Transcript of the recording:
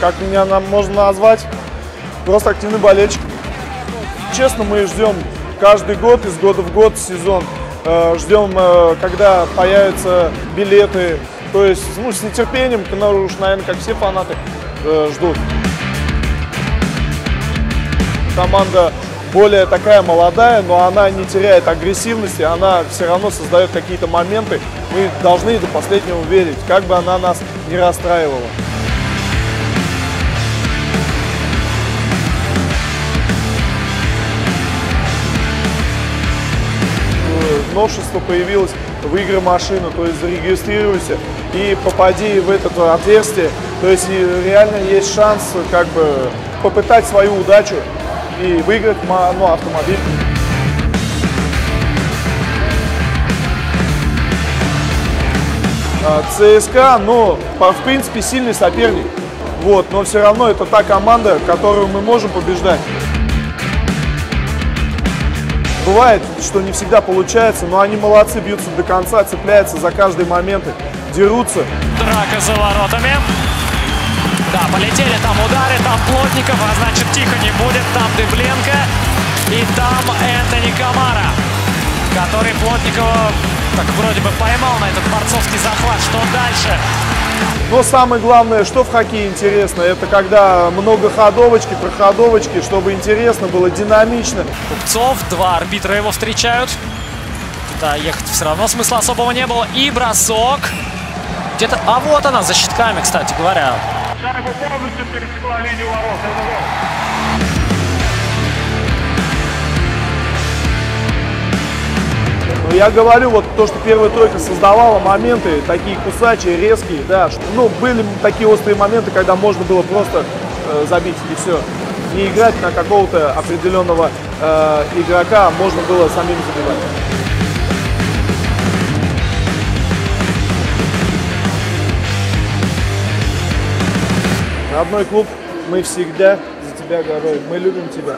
как меня нам можно назвать, просто активный болельщик. Честно, мы ждем каждый год, из года в год сезон. Э, ждем, э, когда появятся билеты. То есть, ну, с нетерпением, уж, наверное, как все фанаты э, ждут. Команда более такая молодая, но она не теряет агрессивности, она все равно создает какие-то моменты. Мы должны до последнего верить, как бы она нас не расстраивала. Новшество появилось в игры машину, то есть зарегистрируйся и попади в это отверстие. То есть реально есть шанс как бы попытать свою удачу и выиграть ну, автомобиль. А, ЦСКА, ну, в принципе, сильный соперник. Вот, но все равно это та команда, которую мы можем побеждать. Бывает, что не всегда получается, но они молодцы, бьются до конца, цепляются за каждый момент, дерутся. Драка за воротами. Да, полетели там удары, там Плотников, а значит тихо не будет. Там Дыбленко и там Энтони Камара, который Плотникова так вроде бы поймал на этот борцовский захват. Что дальше? Но самое главное, что в хоккее интересно, это когда много ходовочки, проходовочки, чтобы интересно было, динамично. Купцов, два арбитра его встречают. Туда ехать все равно смысла особого не было. И бросок. Где-то... А вот она, за щитками, кстати говоря. Шайба полностью пересекла линию ворот. Я говорю, вот то, что первая тройка создавала моменты такие кусачие, резкие, да, ну, были такие острые моменты, когда можно было просто э, забить и все. Не играть на какого-то определенного э, игрока, а можно было самим забивать. Родной клуб, мы всегда за тебя горой, мы любим тебя.